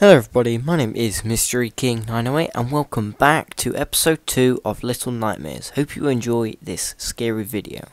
Hello everybody, my name is Mystery King 908 and welcome back to episode 2 of Little Nightmares. Hope you enjoy this scary video.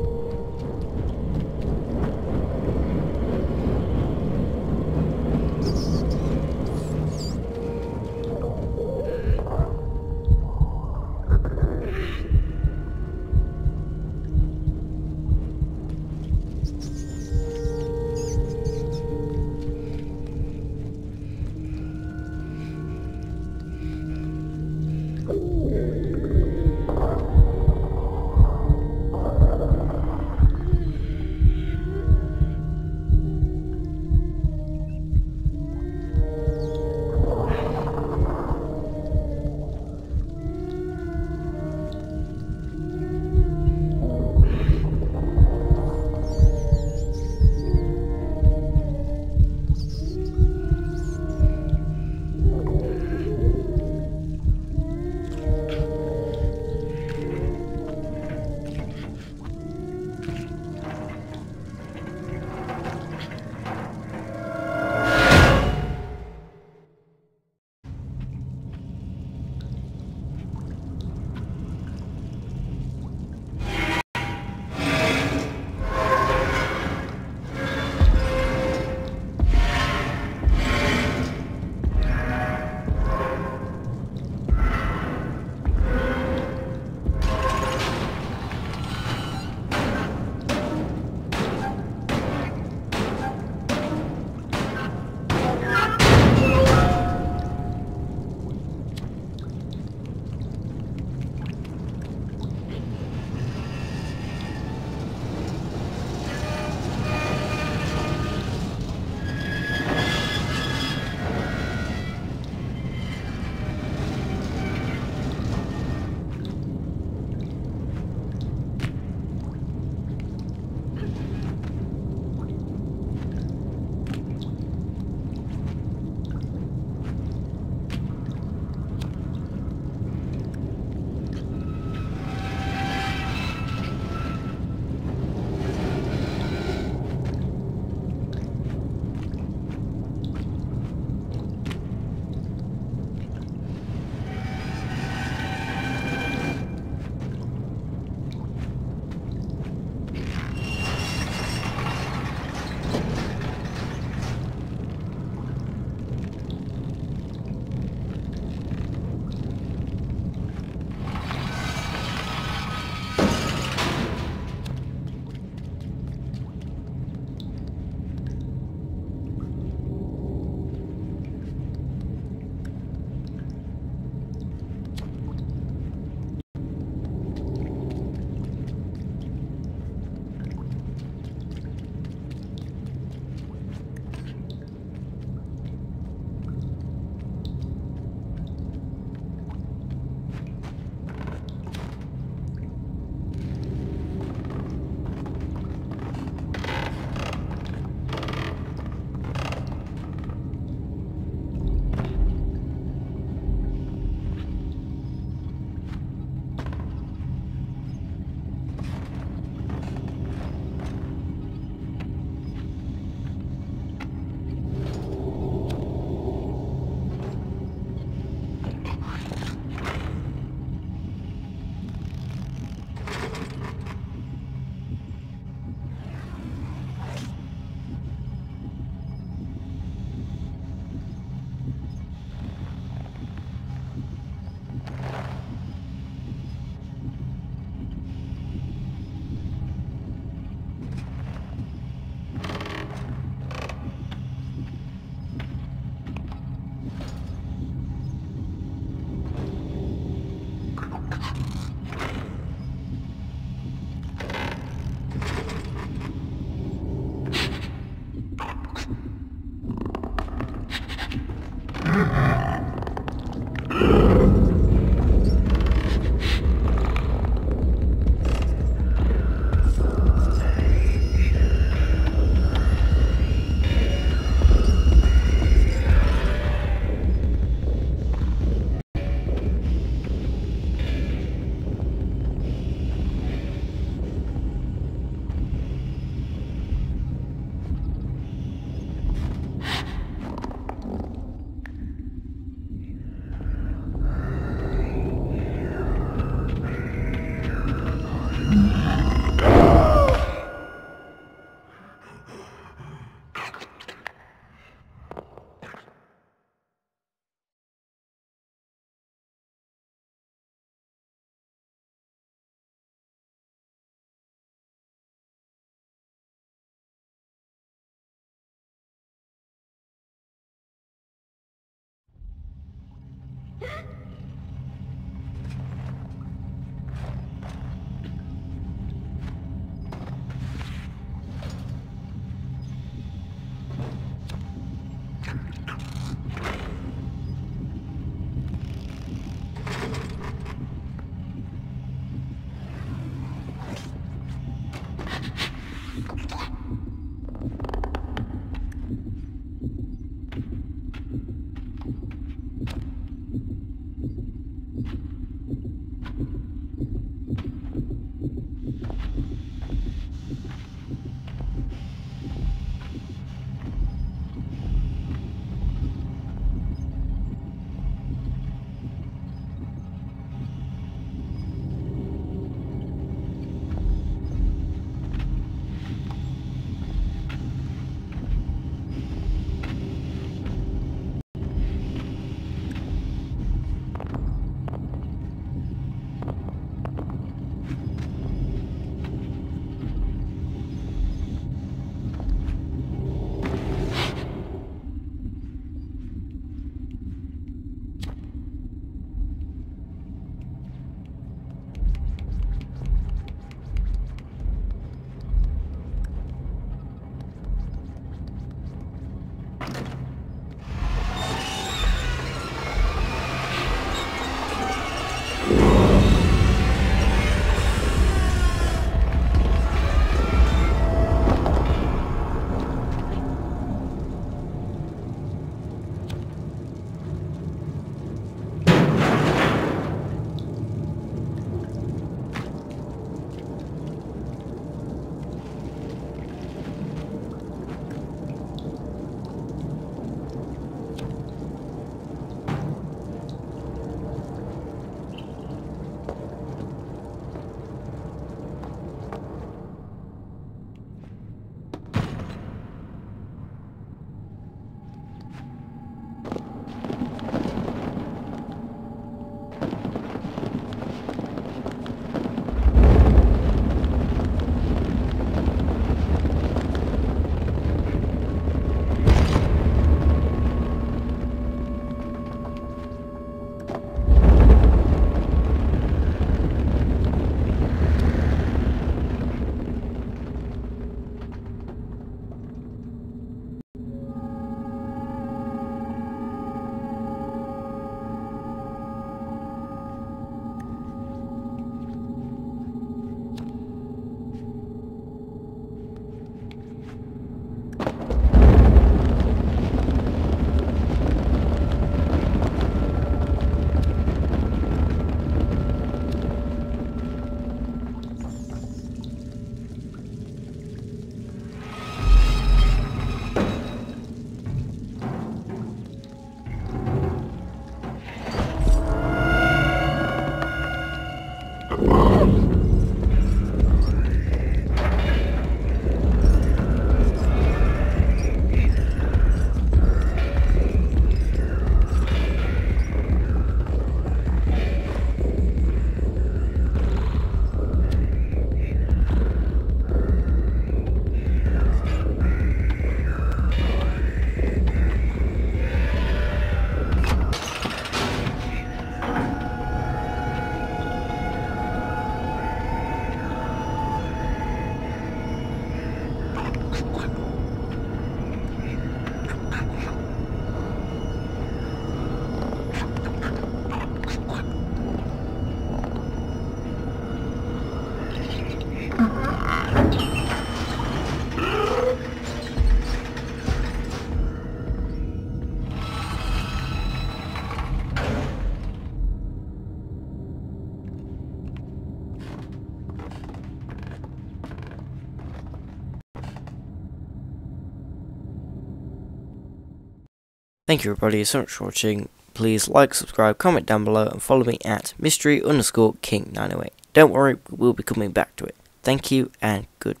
Thank you everybody so much for watching. Please like, subscribe, comment down below and follow me at mystery underscore king 908. Don't worry, we'll be coming back to it. Thank you and goodbye.